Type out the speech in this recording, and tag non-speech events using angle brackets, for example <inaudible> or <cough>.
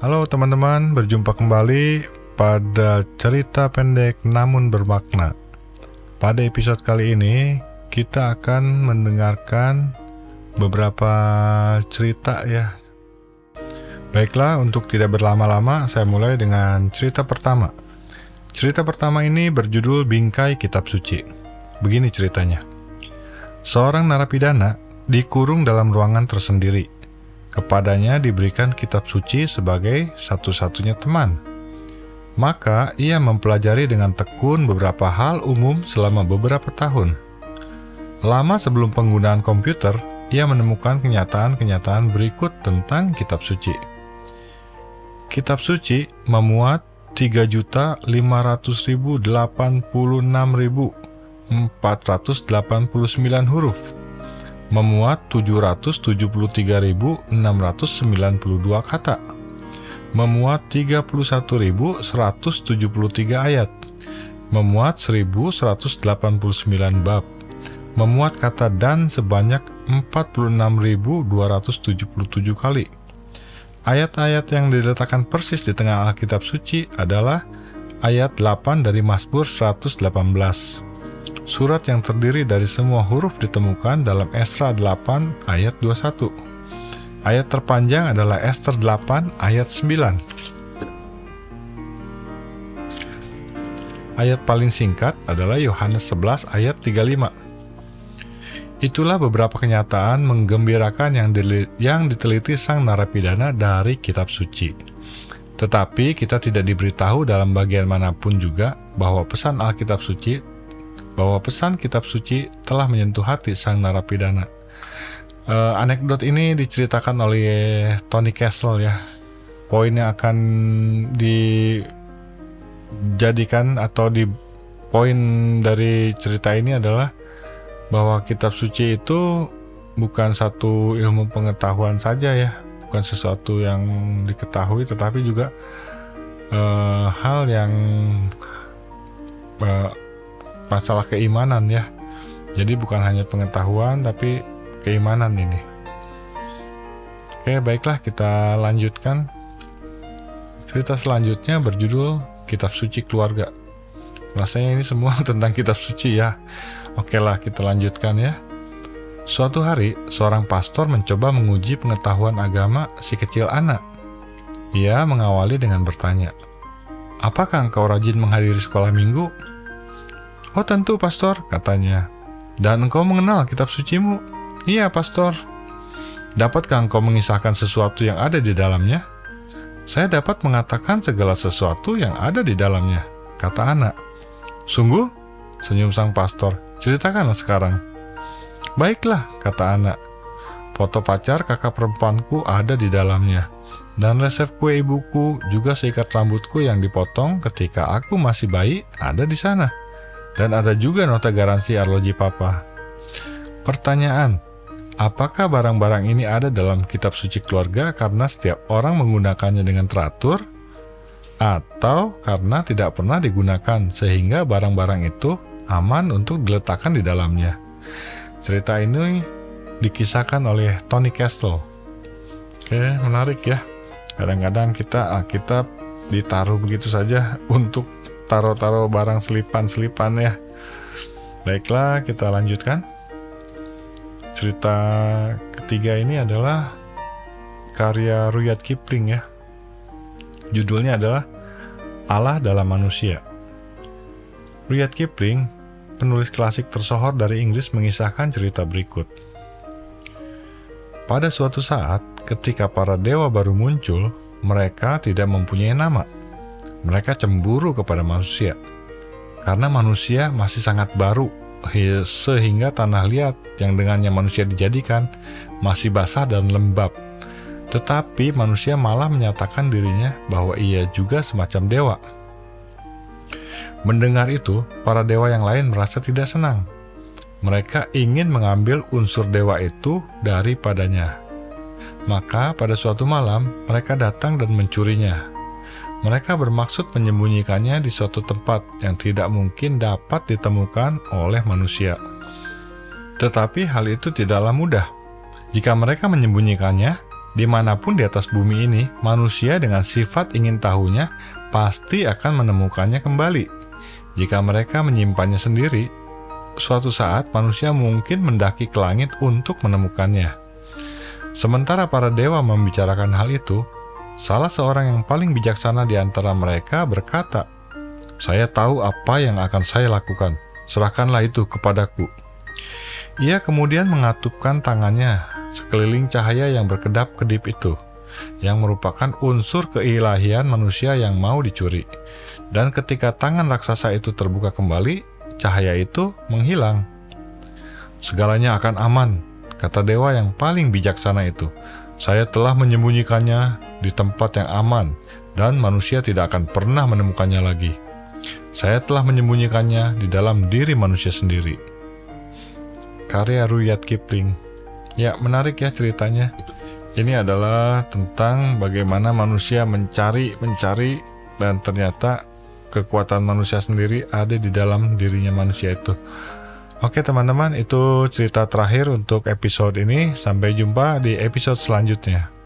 Halo teman-teman, berjumpa kembali pada cerita pendek namun bermakna. Pada episode kali ini, kita akan mendengarkan beberapa cerita ya. Baiklah, untuk tidak berlama-lama, saya mulai dengan cerita pertama. Cerita pertama ini berjudul Bingkai Kitab Suci. Begini ceritanya. Seorang narapidana dikurung dalam ruangan tersendiri. Kepadanya diberikan kitab suci sebagai satu-satunya teman. Maka ia mempelajari dengan tekun beberapa hal umum selama beberapa tahun. Lama sebelum penggunaan komputer, ia menemukan kenyataan-kenyataan berikut tentang kitab suci. Kitab suci memuat 3.500.086.000 489 huruf, memuat 773.692 kata, memuat 31.173 ayat, memuat 1.189 bab, memuat kata dan sebanyak 46.277 kali. Ayat-ayat yang diletakkan persis di tengah Alkitab suci adalah ayat 8 dari Mazmur 118. Surat yang terdiri dari semua huruf ditemukan dalam Esra 8 ayat 21. Ayat terpanjang adalah Esther 8 ayat 9. Ayat paling singkat adalah Yohanes 11 ayat 35. Itulah beberapa kenyataan menggembirakan yang, yang diteliti sang narapidana dari kitab suci. Tetapi kita tidak diberitahu dalam bagian mana pun juga bahwa pesan Alkitab suci bahwa pesan kitab suci telah menyentuh hati sang narapidana. Uh, anekdot ini diceritakan oleh Tony Castle ya. Poin yang akan dijadikan atau di poin dari cerita ini adalah bahwa kitab suci itu bukan satu ilmu pengetahuan saja ya, bukan sesuatu yang diketahui tetapi juga uh, hal yang uh, masalah keimanan ya. Jadi bukan hanya pengetahuan tapi keimanan ini. Oke, baiklah kita lanjutkan. Cerita selanjutnya berjudul Kitab Suci Keluarga. Rasanya ini semua <laughs> tentang kitab suci ya. Oke lah, kita lanjutkan ya. Suatu hari, seorang pastor mencoba menguji pengetahuan agama si kecil anak. Ia mengawali dengan bertanya, Apakah engkau rajin menghadiri sekolah minggu? Oh tentu, Pastor, katanya. Dan engkau mengenal kitab sucimu? Iya, Pastor. Dapatkah engkau mengisahkan sesuatu yang ada di dalamnya? Saya dapat mengatakan segala sesuatu yang ada di dalamnya, kata anak. Sungguh? Senyum sang pastor. Ceritakanlah sekarang. Baiklah, kata anak. Foto pacar kakak perempuanku ada di dalamnya. Dan resep kue ibuku juga seikat rambutku yang dipotong ketika aku masih bayi ada di sana. Dan ada juga nota garansi arloji papa. Pertanyaan, apakah barang-barang ini ada dalam kitab suci keluarga karena setiap orang menggunakannya dengan teratur? Atau karena tidak pernah digunakan sehingga barang-barang itu aman untuk diletakkan di dalamnya? Cerita ini dikisahkan oleh Tony Castle. Oke, menarik ya. Kadang-kadang kita Alkitab ditaruh begitu saja untuk taruh-taruh barang selipan-selipan ya. Baiklah, kita lanjutkan. Cerita ketiga ini adalah karya Rudyard Kipling ya. Judulnya adalah Allah dalam Manusia. Rudyard Kipling, penulis klasik tersohor dari Inggris mengisahkan cerita berikut. Pada suatu saat, ketika para dewa baru muncul, mereka tidak mempunyai nama mereka cemburu kepada manusia karena manusia masih sangat baru sehingga tanah liat yang dengannya manusia dijadikan masih basah dan lembab. Tetapi manusia malah menyatakan dirinya bahwa ia juga semacam dewa. Mendengar itu, para dewa yang lain merasa tidak senang. Mereka ingin mengambil unsur dewa itu daripadanya. Maka pada suatu malam mereka datang dan mencurinya mereka bermaksud menyembunyikannya di suatu tempat yang tidak mungkin dapat ditemukan oleh manusia. Tetapi hal itu tidaklah mudah. Jika mereka menyembunyikannya, Di mana pun di atas bumi ini, manusia dengan sifat ingin tahunya pasti akan menemukannya kembali. Jika mereka menyimpannya sendiri, suatu saat manusia mungkin mendaki ke langit untuk menemukannya. Sementara para dewa membicarakan hal itu, salah seorang yang paling bijaksana di antara mereka berkata, "Saya tahu apa yang akan saya lakukan. Serahkanlah itu kepadaku." Ia kemudian mengatupkan tangannya sekeliling cahaya yang berkedap-kedip itu, yang merupakan unsur keilahian manusia yang mau dicuri. Dan ketika tangan raksasa itu terbuka kembali, cahaya itu menghilang. Segalanya akan aman, kata dewa yang paling bijaksana itu. Saya telah menyembunyikannya di tempat yang aman, dan manusia tidak akan pernah menemukannya lagi. Saya telah menyembunyikannya di dalam diri manusia sendiri karya Ruyat Kipling. Ya, menarik ya ceritanya. Ini adalah tentang bagaimana manusia mencari, mencari, dan ternyata kekuatan manusia sendiri ada di dalam dirinya manusia itu. Oke teman-teman, itu cerita terakhir untuk episode ini. Sampai jumpa di episode selanjutnya.